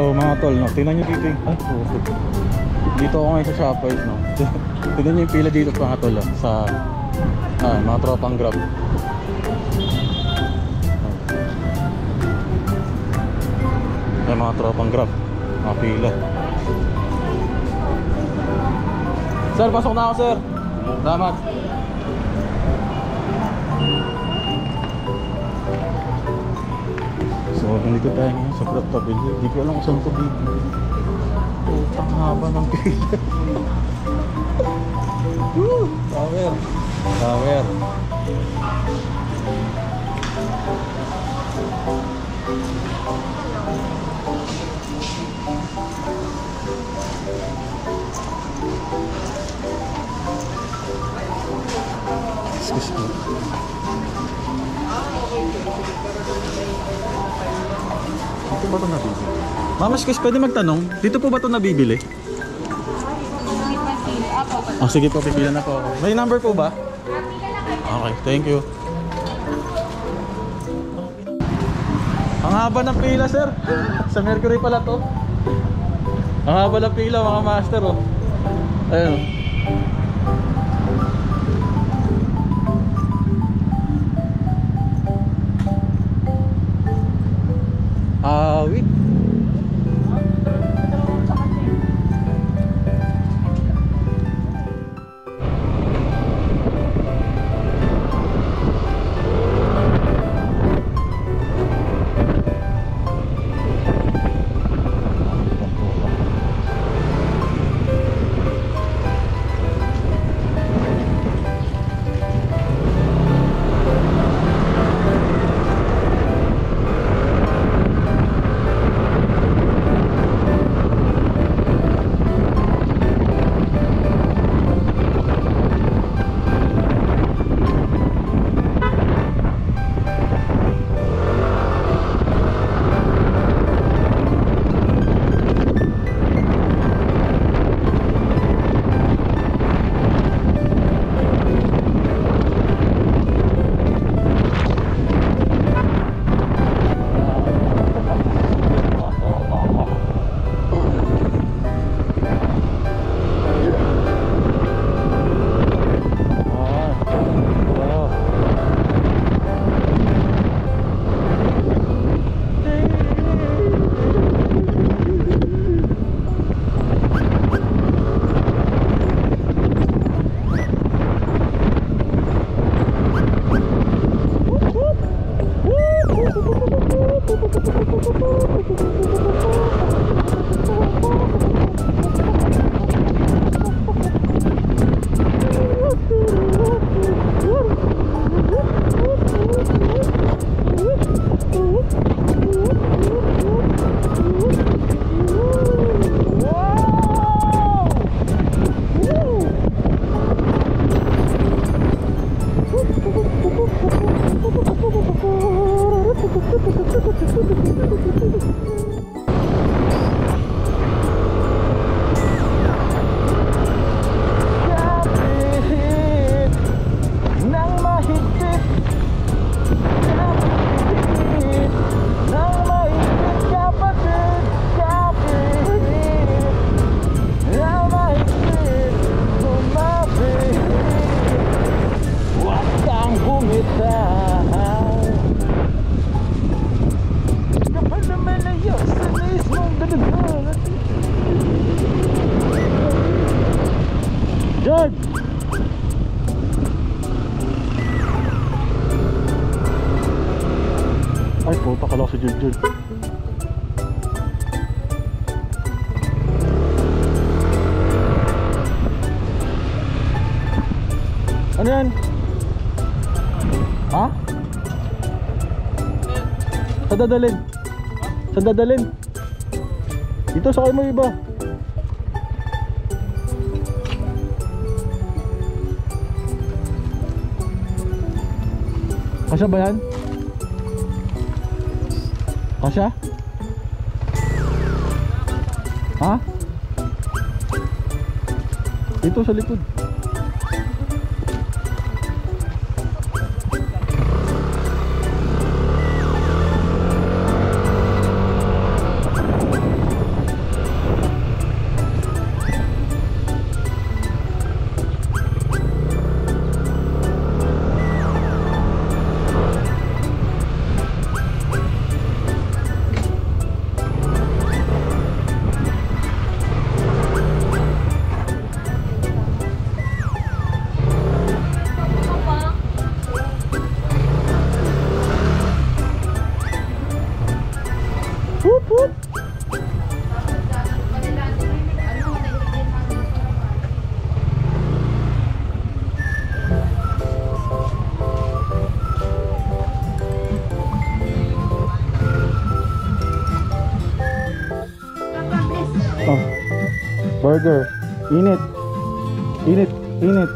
Hello mga tol, no? tingnan nyo dito yung... Dito ako ngayon sa Shoppers, no? tingnan nyo yung pila dito mga tol, ah, sa... Ah, mga tropang grab. Ay, mga tropang grab. Mga pila. Sir, pasok na ako, sir. Salamat. Nandito tayo ngayon sa Grab Pavilion. Hindi ko alam kung saan ito bibili. Putang haba ng pila. Woo! Power. Power. Dito ba ito nabibili? Mama, excuse, pwede magtanong? Dito po ba ito nabibili? Ah, sige po, pipila na po ako. May number po ba? Okay, thank you. Ang haba ng pila, sir. Sa Mercury pala to. Ang haba ng pila, mga master, oh. Ayun. George! Ay, puta ka lang si George George. Ano yan? Ha? Saan dadalhin? Saan dadalhin? Dito, sakay mo iba. Kasya ba yan? Kasya? Ha? Dito sa likod. Burger. Init. Init. Init.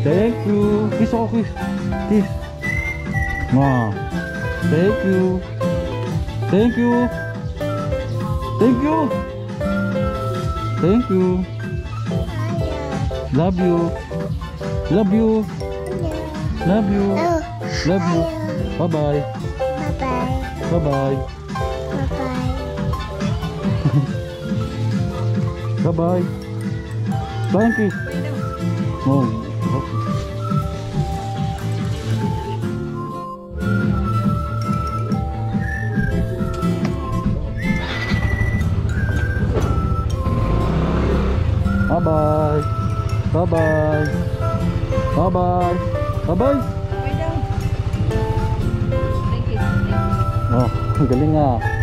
Thank you. Kiss ako, kiss. Kiss. Ma. Thank you. Thank you. Thank you. Thank you. Love you. Love you. Love you. Love you. Oh, Bye-bye. Bye-bye. Bye bye. Bye bye. Bye bye. bye bye. Blanky. Ngon. Bye bye. Bye bye. Bye bye. Bye bye. Ang galing nga.